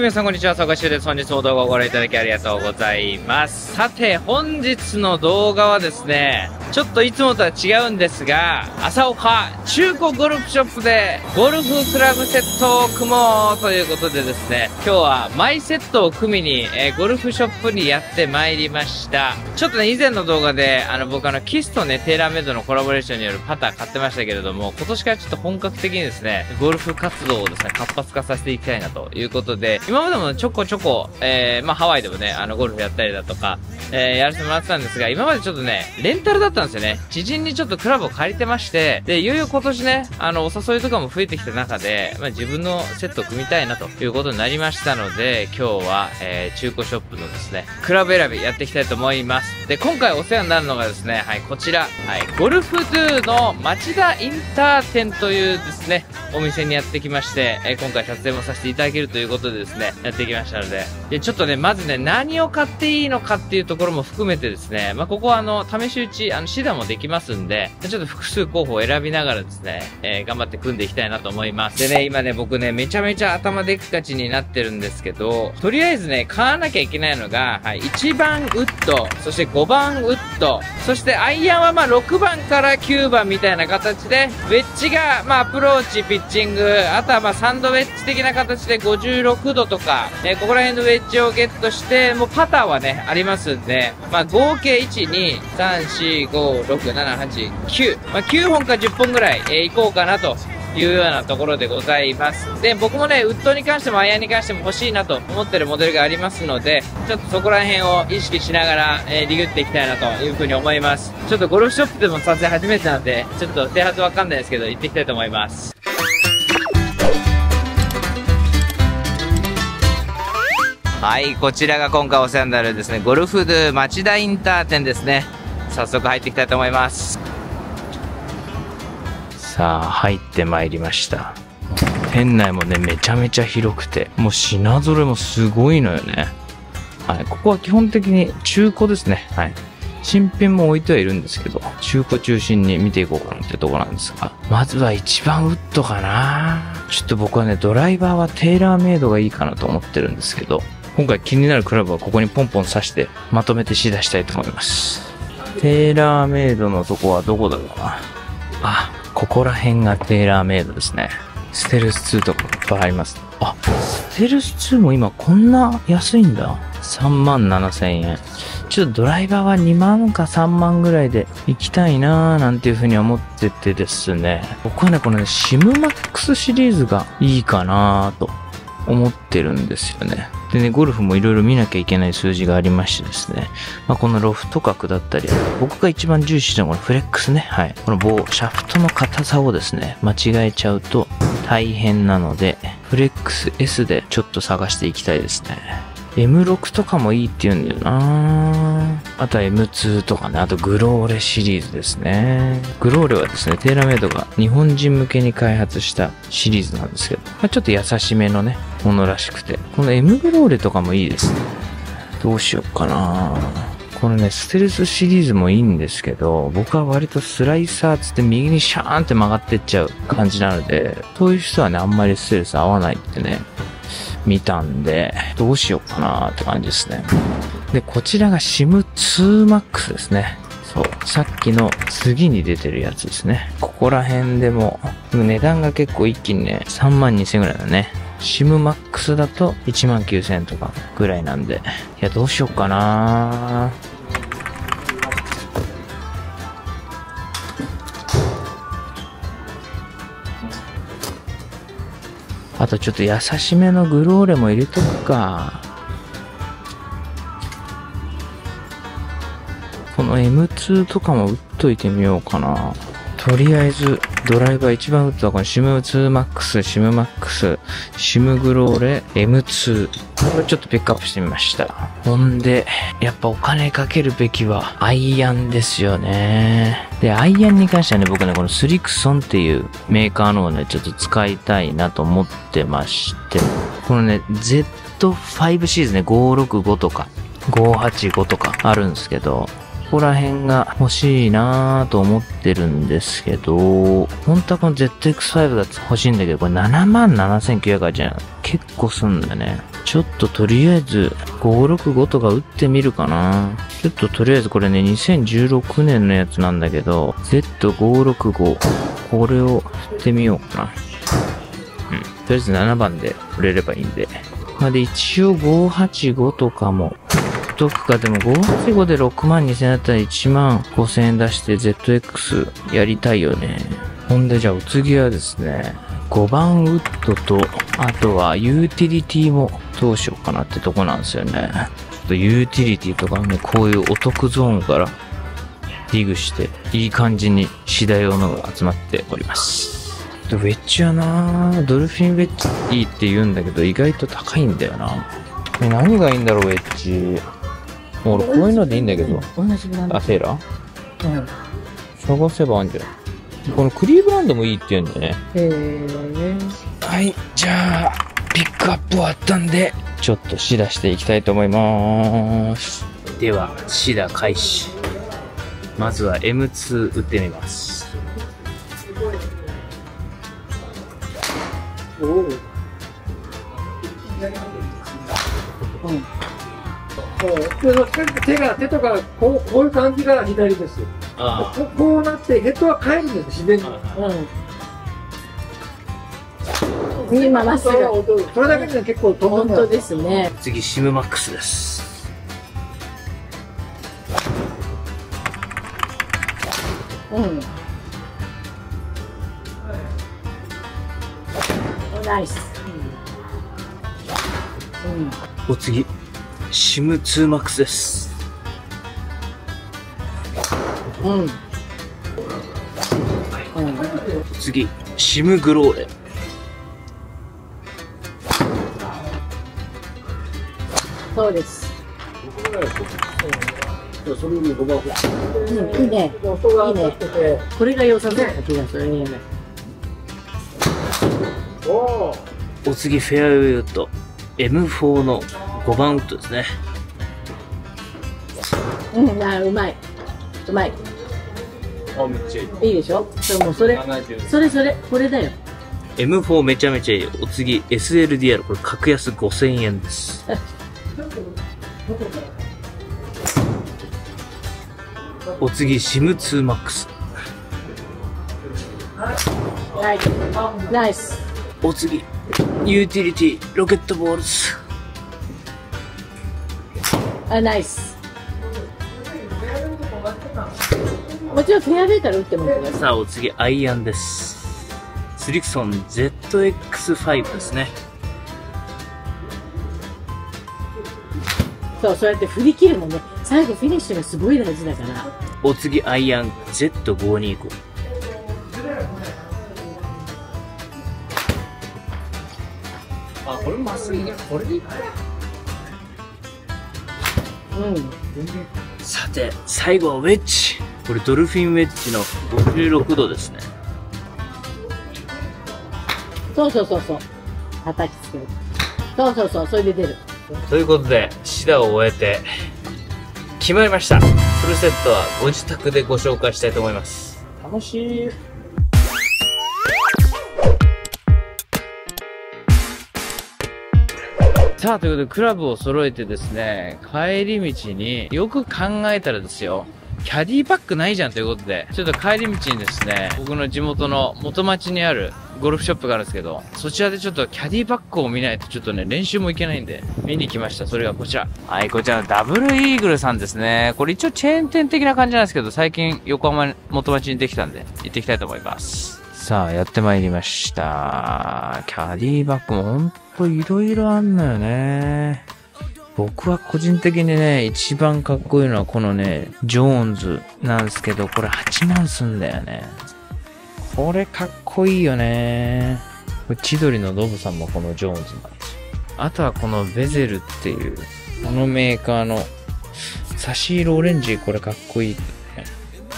皆さんこんにちは、坂修です。本日も動画をご覧いただきありがとうございます。さて、本日の動画はですね、ちょっといつもとは違うんですが、朝岡中古ゴルフショップでゴルフクラブセットを組もうということでですね、今日はマイセットを組みに、えー、ゴルフショップにやってまいりました。ちょっとね、以前の動画で、あの僕あの、キスとね、テーラーメイドのコラボレーションによるパター買ってましたけれども、今年からちょっと本格的にですね、ゴルフ活動をですね、活発化させていきたいなということで、今までもちょこちょこ、えー、まあハワイでもね、あの、ゴルフやったりだとか、えー、やらせてもらってたんですが、今までちょっとね、レンタルだったんですよね。知人にちょっとクラブを借りてまして、で、いよいよ今年ね、あの、お誘いとかも増えてきた中で、まあ、自分のセットを組みたいなということになりましたので、今日は、えー、中古ショップのですね、クラブ選びやっていきたいと思います。で、今回お世話になるのがですね、はい、こちら、はい、ゴルフドゥの町田インター店というですね、お店にやってきまして、えー、今回撮影もさせていただけるということでですね、やってきましたので、で、ちょっとね、まずね、何を買っていいのかっていうところも含めてですね、まあ、ここはあの、試し打ち、あの、シダもできますんで、ちょっと複数候補を選びながらですね、えー、頑張って組んでいきたいなと思います。でね、今ね、僕ね、めちゃめちゃ頭でっかちになってるんですけど、とりあえずね、買わなきゃいけないのが、はい、1番ウッド、そして5番ウッド、そしてアイアンはまあ6番から9番みたいな形で、ウェッジがまあアプローチ、ピッチング、あとはまあサンドウェッジ的な形で56度とか、えー、ここら辺のウェッジをゲットして、もうパターはね、ありますんで、まあ合計1、2、3、4、5、6、7、8、9、まあ、9本か10本ぐらい、えー、行こうかなというようなところでございます。で、僕もね、ウッドに関してもアイアンに関しても欲しいなと思ってるモデルがありますので、ちょっとそこら辺を意識しながら、えー、リグっていきたいなというふうに思います。ちょっとゴルフショップでも撮影初めてなんで、ちょっと手はずわかんないですけど、行っていきたいと思います。はい、こちらが今回お世話になるですね、ゴルフドゥ町田インター店ですね。早速入っていきたいと思います。さあ、入ってまいりました。店内もね、めちゃめちゃ広くて、もう品揃えもすごいのよね。はい、ここは基本的に中古ですね。はい。新品も置いてはいるんですけど、中古中心に見ていこうかなってとこなんですが、まずは一番ウッドかなちょっと僕はね、ドライバーはテーラーメイドがいいかなと思ってるんですけど、今回気になるクラブはここにポンポン刺してまとめて仕出したいと思います。テーラーメイドのとこはどこだろうな。あ、ここら辺がテーラーメイドですね。ステルス2とかいっぱいあります。あ、ステルス2も今こんな安いんだ。3万7千円。ちょっとドライバーは2万か3万ぐらいで行きたいなーなんていうふうに思っててですね。僕はね、このね、シムマックスシリーズがいいかなーと思ってるんですよね。でね、ゴルフもいろいろ見なきゃいけない数字がありましてですね、まあ、このロフト角だったり、僕が一番重視したのはこのフレックスね、はい。この棒、シャフトの硬さをですね、間違えちゃうと大変なので、フレックス S でちょっと探していきたいですね。M6 とかもいいって言うんだよなあとは M2 とかね、あとグローレシリーズですね。グローレはですね、テーラーメイドが日本人向けに開発したシリーズなんですけど、まあ、ちょっと優しめのね、ものらしくて。この M グローレとかもいいですね。どうしよっかなこのね、ステルスシリーズもいいんですけど、僕は割とスライサーつって右にシャーンって曲がってっちゃう感じなので、そういう人はね、あんまりステルス合わないってね、見たんで、どうしようかなって感じですね。で、こちらが SIM2MAX ですね。そう。さっきの次に出てるやつですね。ここら辺でも、値段が結構一気にね、3万2000ぐらいだね。SIMMAX だと1万9000とかぐらいなんで。いや、どうしようかなあとちょっと優しめのグローレも入れとくか。この M2 とかも打っといてみようかな。とりあえず、ドライバー一番打ったこの SIM2MAX、SIMMAX、SIM グローレ M2。これちょっとピックアップしてみました。ほんで、やっぱお金かけるべきはアイアンですよね。で、アイアンに関してはね、僕ね、このスリクソンっていうメーカーのをね、ちょっと使いたいなと思ってまして、このね、Z5 シーズね、565とか、585とかあるんですけど、こら辺が欲しいなぁと思ってるんですけど、本当はこの ZX5 が欲しいんだけど、これ77,980円。結構すんだよね。ちょっととりあえず565とか打ってみるかな。ちょっととりあえずこれね、2016年のやつなんだけど、Z565。これを振ってみようかな。うん。とりあえず7番で売れればいいんで。まあ、で、一応585とかも、どっかでも585で6万2000円だったら1万5000円出して ZX やりたいよね。ほんでじゃあお次はですね、5番ウッドと、あとはユーティリティもどうしようかなってとこなんですよね。ちょっとユーティリティとかね、こういうお得ゾーンからディグして、いい感じにシダ用のが集まっております。ウェッジはなドルフィンウェッジいいって言うんだけど、意外と高いんだよな。え何がいいんだろう、ウェッジ。もう俺こういうのでいいんだけど。同じブランド。あ、セーラー？うん。探せばあんじゃん。このクリーブランドもいいって言うんだよね。へえ。はい、じゃあ、ピックアップ終わったんで、ちょっとシダしていきたいと思います。では、シダ開始。まずは M2 打ってみます。おお。うん。手が手とかこうこういう感じが左ですよあここうなってヘッドは返るんです自然にうん。右まっすぐ。それだけで結構飛本当んですね。次、シムマックスです。うん。おナイス。うん。お次、シム2マックスです。うん。うん。お次、シムグローレ。そうです。それに5番うん、いいね。音が当たっててこれが良さそうな気がするね。おおお次、フェアウェイウッド。M4 の5番ウッドですね。うん、あ、うまい。うまい。あ、めっちゃいい。いいでしょ？そう、もうそれ、それそれ、これだよ。M4 めちゃめちゃいい。お次、SLDR。これ、格安5000円です。お次、シム2マックス。ナイス。ナイス。お次、ユーティリティ、ロケットボールズ。あ、ナイス。もちろんフェアウェイから打ってもいいです。さあ、お次、アイアンです。スリクソン ZX5 ですね。そう、そうやって振り切るのね。最後フィニッシュがすごい大事だから。お次、アイアン Z525。あ、これまっすぐこれでいいかうん。さて、最後はウェッジ。これドルフィンウェッジの56度ですね。そうそうそうそう。叩きつける。そうそうそう、それで出る。ということで、シダを終えて、決まりました。フルセットはご自宅でご紹介したいと思います。楽しい。さあ、ということで、クラブを揃えてですね、帰り道によく考えたらですよ、キャディバッグないじゃんということで、ちょっと帰り道にですね、僕の地元の元町にあるゴルフショップがあるんですけど、そちらでちょっとキャディバッグを見ないとちょっとね、練習も行けないんで、見に来ました。それがこちら。はい、こちらのダブルイーグルさんですね。これ一応チェーン店的な感じなんですけど、最近横浜元町にできたんで、行ってきたいと思います。さあ、やってまいりました。キャディバッグもほんといろいろあんのよね。僕は個人的にね、一番かっこいいのはこのね、ジョーンズなんですけど、これ8万すんだよね。これかっこいいよね。千鳥のノブさんもこのジョーンズなんですよ。あとはこのベゼルっていう、このメーカーの差し色オレンジ、これかっこいい、ね。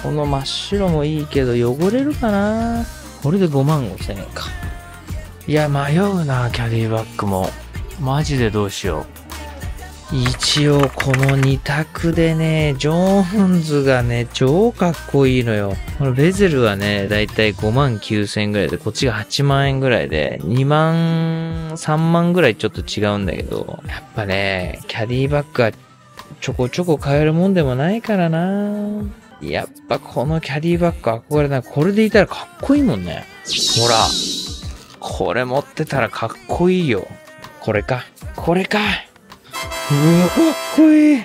この真っ白もいいけど汚れるかなこれで5万5千円か。いや、迷うな、キャディバッグも。マジでどうしよう。一応この2択でね、ジョーンズがね、超かっこいいのよ。このベゼルはね、だいたい5万9千円ぐらいで、こっちが8万円ぐらいで、2万、3万ぐらいちょっと違うんだけど、やっぱね、キャディバッグはちょこちょこ買えるもんでもないからなやっぱこのキャディバッグ憧れない。これでいたらかっこいいもんね。ほら。これ持ってたらかっこいいよ。これか。これか。うわ、かっこいい。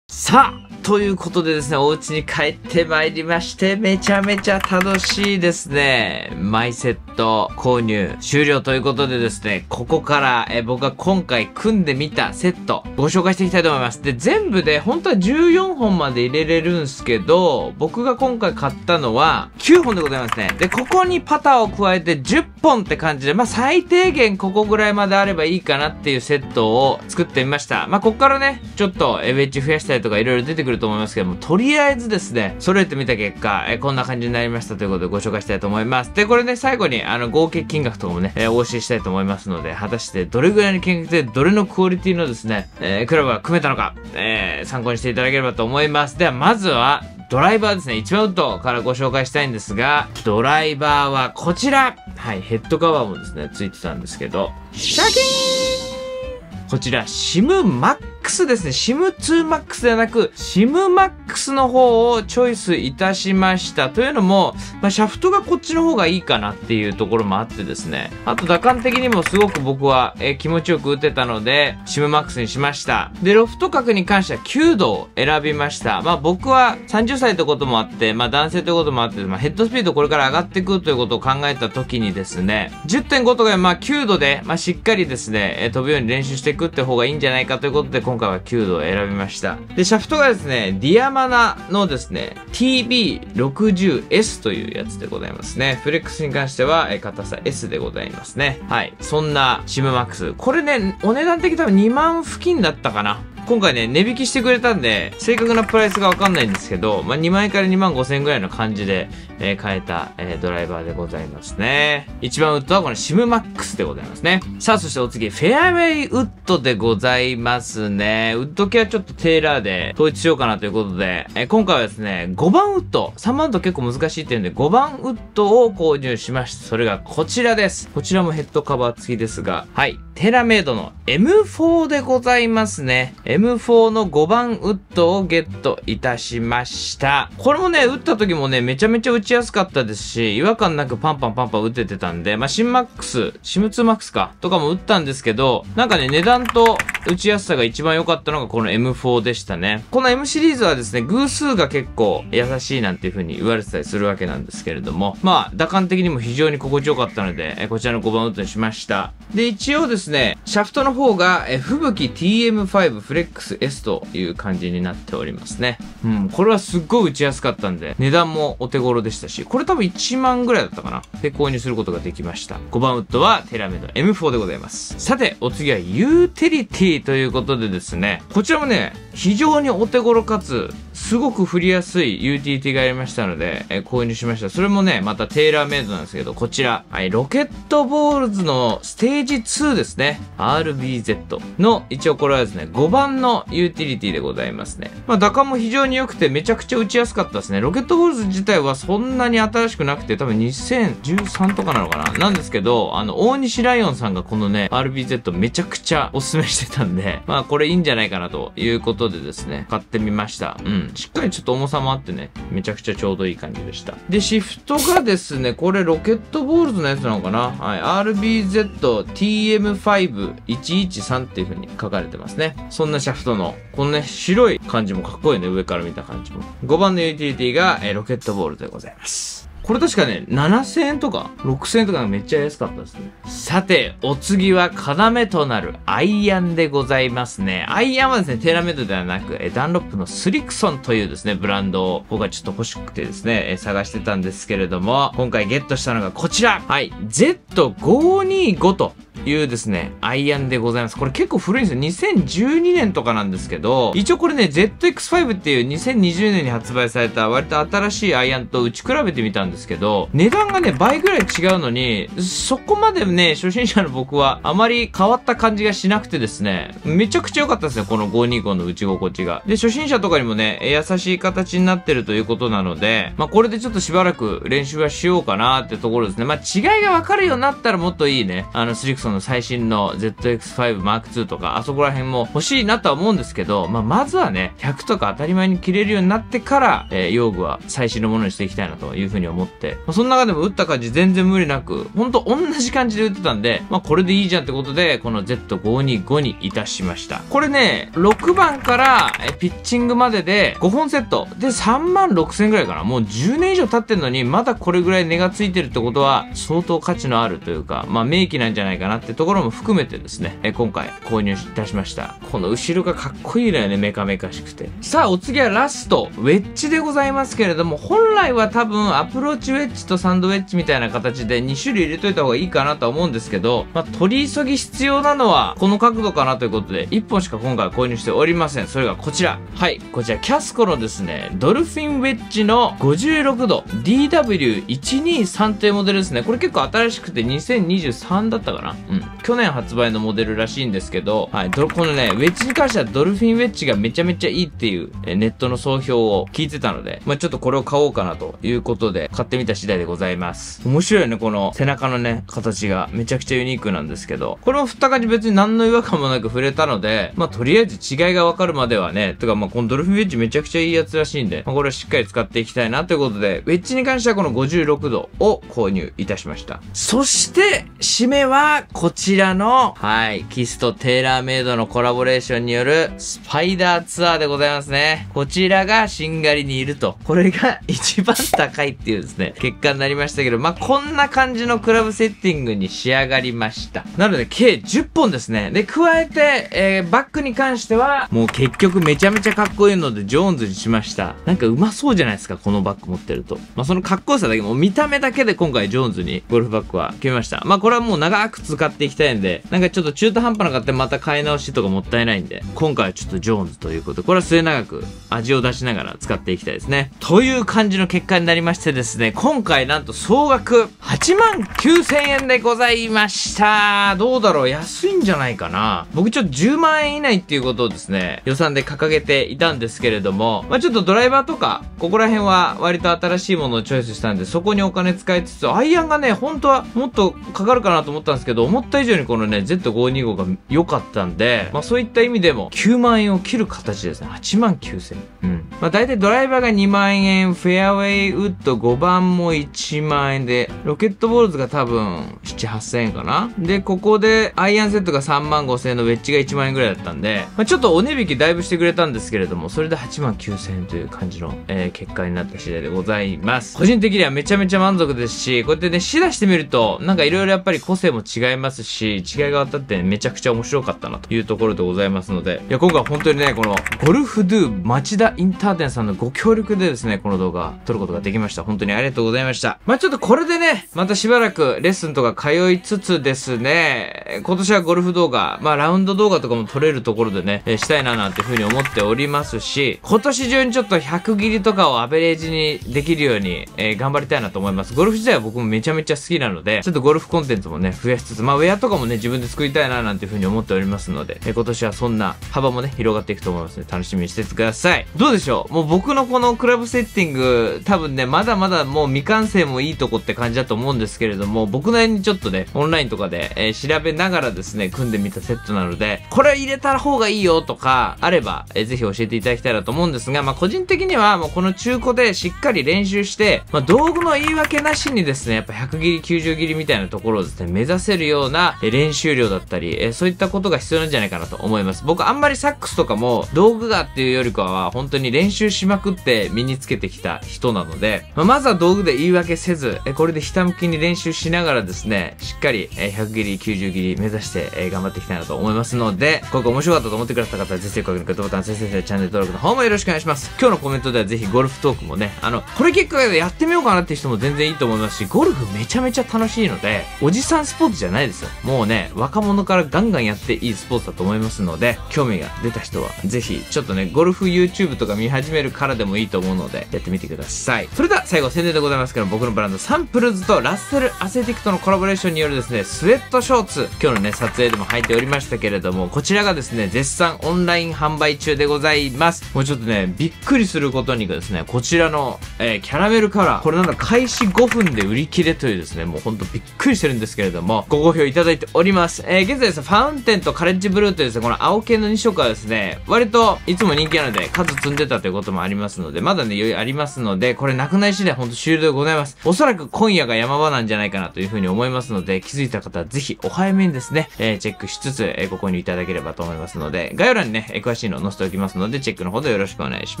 さあ、ということでですね、お家に帰ってまいりまして、めちゃめちゃ楽しいですね。マイセット購入終了ということでですね、ここからえ僕が今回組んでみたセット、ご紹介していきたいと思います。で、全部で本当は14本まで入れれるんすけど、僕が今回買ったのは9本でございますね。で、ここにパターを加えて10本って感じで、まあ最低限ここぐらいまであればいいかなっていうセットを作ってみました。まあここからね、ちょっとウェッジ増やしたりとかいろいろ出てくると思いますけども、とりあえずですね、揃えてみた結果、えこんな感じになりましたということでご紹介したいと思います。で、これね、最後にあの合計金額とかもね、えー、お教えしたいと思いますので、果たしてどれぐらいの金額でどれのクオリティのですね、えー、クラブが組めたのか、えー、参考にしていただければと思います。では、まずは、ドライバーですね。1番ウッドからご紹介したいんですが、ドライバーはこちらはい、ヘッドカバーもですね、ついてたんですけど、シャキーンこちら、シムマッ Max ですね。SIM2Max ではなく、SIMMAX の方をチョイスいたしました。というのも、まあ、シャフトがこっちの方がいいかなっていうところもあってですね。あと、打感的にもすごく僕は、えー、気持ちよく打てたので、SIMMAX にしました。で、ロフト角に関しては9度を選びました。まあ、僕は30歳ということもあって、まあ、男性ということもあって、まあ、ヘッドスピードこれから上がっていくということを考えた時にですね、10.5とか、まあ、9度で、まあ、しっかりですね、えー、飛ぶように練習していくって方がいいんじゃないかということで、今今回は9度を選びました。で、シャフトがですね、ディアマナのですね、TB60S というやつでございますね。フレックスに関しては、え硬さ S でございますね。はい。そんなシムマックス。これね、お値段的多分2万付近だったかな。今回ね、値引きしてくれたんで、正確なプライスがわかんないんですけど、まあ、2万円から2万5千円ぐらいの感じで、えー、買えた、えー、ドライバーでございますね。一番ウッドはこのシムマックスでございますね。さあ、そしてお次、フェアウェイウッドでございますね。ウッド系はちょっとテーラーで統一しようかなということで、えー、今回はですね、5番ウッド、3番ウッド結構難しいっていうんで、5番ウッドを購入しました。それがこちらです。こちらもヘッドカバー付きですが、はい。テラメイドの M4 でございますね。M4 の5番ウッドをゲットいたしました。これもね、打った時もね、めちゃめちゃ打ちやすかったですし、違和感なくパンパンパンパン打ててたんで、まあ、シンマックス、シム2マックスか、とかも打ったんですけど、なんかね、値段と打ちやすさが一番良かったのがこの M4 でしたね。この M シリーズはですね、偶数が結構優しいなんていう風に言われてたりするわけなんですけれども、まあ、打感的にも非常に心地よかったので、こちらの5番ウッドにしました。で、一応ですね、シャフトの方が、え、吹雪 TM5 フレックス S という感じになっておりますね。うん、これはすっごい打ちやすかったんで、値段もお手頃でしたし、これ多分1万ぐらいだったかな。で、購入することができました。5番ウッドはテーラーメイド M4 でございます。さて、お次はユーティリティということでですね、こちらもね、非常にお手頃かつ、すごく振りやすい UTT がありましたので、え購入しました。それもね、またテーラーメイドなんですけど、こちら、はい、ロケットボールズのステージ2ですね。RBZ の、一応これはですね、5番のユーティリティでございますね。まあ、打感も非常に良くて、めちゃくちゃ打ちやすかったですね。ロケットボールズ自体はそんなに新しくなくて、多分2013とかなのかななんですけど、あの、大西ライオンさんがこのね、RBZ めちゃくちゃおすすめしてたんで、まあ、これいいんじゃないかなということでですね、買ってみました。うん。しっかりちょっと重さもあってね、めちゃくちゃちょうどいい感じでした。で、シャフトがですね、これロケットボールズのやつなのかな？はい。RBZ-TM5113 っていう風に書かれてますね。そんなシャフトの、このね、白い感じもかっこいいね、上から見た感じも。5番のユーティリティが、え、ロケットボールでございます。これ確かね、7000円とか6000円とかめっちゃ安かったですね。さて、お次は要となるアイアンでございますね。アイアンはですね、テーラメイドではなく、ダンロップのスリクソンというですね、ブランドを僕はちょっと欲しくてですね、探してたんですけれども、今回ゲットしたのがこちらはい、Z525 というですね、アイアンでございます。これ結構古いんですよ。2012年とかなんですけど、一応これね、ZX5 っていう2020年に発売された割と新しいアイアンと打ち比べてみたんですですけど、値段がね、倍ぐらい違うのに、そこまでね、初心者の僕はあまり変わった感じがしなくてですね、めちゃくちゃ良かったですね、この525の打ち心地が。で、初心者とかにもね、優しい形になってるということなので、まあこれでちょっとしばらく練習はしようかなってところですね。まあ違いがわかるようになったらもっといいね、あのスリクソンの最新の ZX5 Mark II とか、あそこら辺も欲しいなとは思うんですけど、まあまずはね、100とか当たり前に切れるようになってから、えー用具は最新のものにしていきたいなというふうに思って、まあ、その中でも打った感じ全然無理なく、ほんと同じ感じで打ってたんで、まあこれでいいじゃんってことで、この Z525 にいたしました。これね、6番からピッチングまでで5本セット。で、3万6千ぐらいかな。もう10年以上経ってんのに、まだこれぐらい値がついてるってことは、相当価値のあるというか、まあ名機なんじゃないかなってところも含めてですね、え今回購入いたしました。この後ろがかっこいいのよね、メカメカしくて。さあ、お次はラスト、ウェッジでございますけれども、本来は多分アプローチウェッジとサンドウェッジみたいな形で2種類入れといた方がいいかなとは思うんですけど、まあ取り急ぎ必要なのはこの角度かなということで、1本しか今回購入しておりません。それがこちら。はい、こちらキャスコのですね、ドルフィンウェッジの56度 DW123 というモデルですね。これ結構新しくて2023だったかなうん。去年発売のモデルらしいんですけど、はい、このね、ウェッジに関してはドルフィンウェッジがめちゃめちゃいいっていうえネットの総評を聞いてたので、まあちょっとこれを買おうかなということで、買ってみた次第でございます。面白いよね、この背中のね、形がめちゃくちゃユニークなんですけど、これも振った感じ別に何の違和感もなく触れたので、まあとりあえず違いがわかるまではね、てかまあこのドルフィンウェッジめちゃくちゃいいやつらしいんで、まあこれはしっかり使っていきたいなということで、ウェッジに関してはこの56度を購入いたしました。そして、締めはこちらの、はい、キスとテーラーメイドのコラボレーションによるスパイダーツアーでございますね。こちらがしんがりにいると。これが一番高いっていうですね、ね結果になりましたけど、まあ、こんな感じのクラブセッティングに仕上がりました。なので、計10本ですね。で、加えて、えー、バックに関しては、もう結局めちゃめちゃかっこいいので、ジョーンズにしました。なんかうまそうじゃないですか、このバッグ持ってると。まあ、そのかっこよさだけ、もう見た目だけで今回ジョーンズにゴルフバッグは決めました。まあ、これはもう長く使っていきたいんで、なんかちょっと中途半端な買ってまた買い直しとかもったいないんで、今回はちょっとジョーンズということで、これは末永く味を出しながら使っていきたいですね。という感じの結果になりましてですね、今回なんと総額8万9000円でございました。どうだろう？安いんじゃないかな？僕ちょっと10万円以内っていうことをですね、予算で掲げていたんですけれども、まあちょっとドライバーとか、ここら辺は割と新しいものをチョイスしたんで、そこにお金使いつつ、アイアンがね、本当はもっとかかるかなと思ったんですけど、思った以上にこのね、Z525 が良かったんで、まあそういった意味でも9万円を切る形ですね。8万9000円。うん。まあ大体ドライバーが2万円、フェアウェイウッド5番も1万円で、ロケットボールズが多分7、8000円かな。で、ここでアイアンセットが3万5000円のウェッジが1万円ぐらいだったんで、まあちょっとお値引きだいぶしてくれたんですけれども、それで8万9000円という感じの、えー結果になった次第でございます。個人的にはめちゃめちゃ満足ですし、こうやってね、試出してみると、なんかいろいろやっぱり個性も違いますし、違いが分かってめちゃくちゃ面白かったなというところでございますので、いや、今回本当にね、この、ゴルフドゥ町田インター店さんのご協力でですね、この動画撮ることができました。本当にありがとうございました。まあちょっとこれでね、またしばらくレッスンとか通いつつですね、今年はゴルフ動画、まあラウンド動画とかも撮れるところでね、えしたいななんていうふうに思っておりますし、今年中にちょっと100切りとかをアベレージにできるように、えー頑張りたいなと思います。ゴルフ自体は僕もめちゃめちゃ好きなので、ちょっとゴルフコンテンツもね、増やしつつ、まあウェアとかもね、自分で作りたいななんていうふうに思っておりますので、えー今年はそんな幅もね、広がっていくと思いますので、楽しみにしててください。どうでしょう？もう僕のこのクラブセッティング、多分ね、まだまだもう未完成もいいとこって感じだと思うんですけれども、僕なりにちょっとね、オンラインとかで、えー調べながらですね、組んでみたセットなので、これ入れた方がいいよとか、あれば、えーぜひ教えていただきたいなと思うんですが、まあ個人的にはもうこの中古でしっかり練習して、まあ道具の言い訳なしにですね、やっぱ100切り、90切りみたいなところをですね、目指せるような練習量だったり、えーそういったことが必要なんじゃないかなと思います。僕あんまりサックスとかも道具がっていうよりかは、本当に練練習しまくって身につけてきた人なので、まあ、まずは道具で言い訳せず、えこれでひたむきに練習しながらですね、しっかり、え100切り、90切り目指して、え頑張っていきたいなと思いますので、今回面白かったと思ってくださった方は、ぜひごグッドボタン、先生チャンネル登録の方もよろしくお願いします。今日のコメントではぜひゴルフトークもね、あの、これ結果やってみようかなっていう人も全然いいと思いますし、ゴルフめちゃめちゃ楽しいので、おじさんスポーツじゃないですよ。もうね、若者からガンガンやっていいスポーツだと思いますので、興味が出た人は、ぜひ、ちょっとね、ゴルフ YouTube とか見始めるからでもいいと思うので、やってみてください。それでは最後宣伝でございますけど、僕のブランドサンプルズとラッセルアセティクトのコラボレーションによるですね、スウェットショーツ、今日のね、撮影でも履いておりましたけれども、こちらがですね、絶賛オンライン販売中でございます。もうちょっとね、びっくりすることにですね、こちらの、えー、キャラメルカラー、これなんだ、開始5分で売り切れというですね、もうほんとびっくりしてるんですけれども、ご好評いただいております。えー、現在ですね、ファウンテンとカレッジブルーというですね、この青系の2色はですね、割といつも人気なので数積んでたということもありますので、まだね、余裕ありますので、これなくなり次第ほんと終了でございます。おそらく今夜が山場なんじゃないかなというふうに思いますので、気づいた方はぜひお早めにですね、えー、チェックしつつ、えー、ご購入いただければと思いますので、概要欄にね、えー、詳しいのを載せておきますので、チェックのほどよろしくお願いし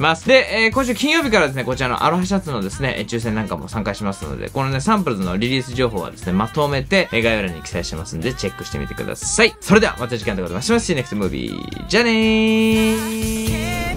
ます。で、えー、今週金曜日からですね、こちらのアロハシャツのですね、抽選なんかも参加しますので、このね、サンプルズのリリース情報はですね、まとめて、えー、概要欄に記載してますんで、チェックしてみてください。それでは、また時間でございます。See you next movie. じゃあねー